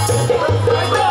¡Ahí está!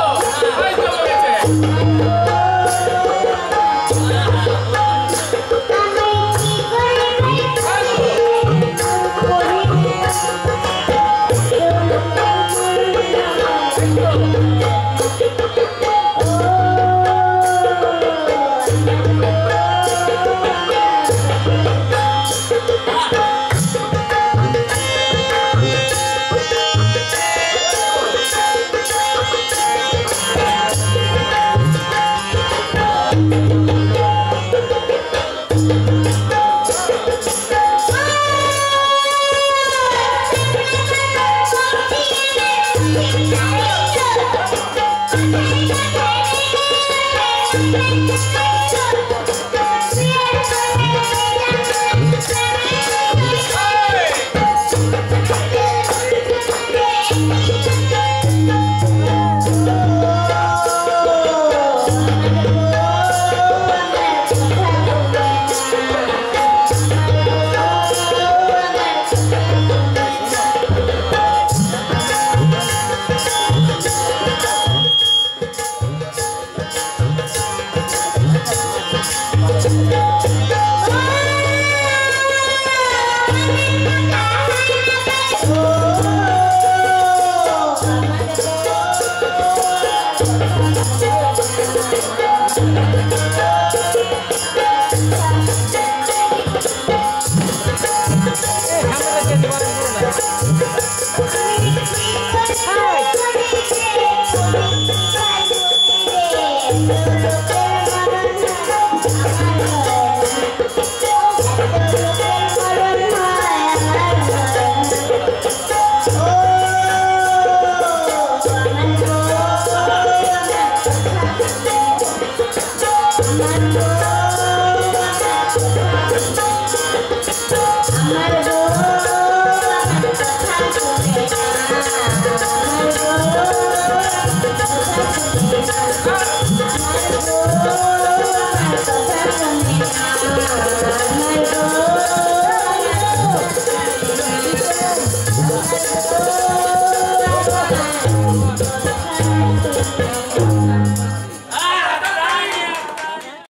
Hey, how many of you want to do that?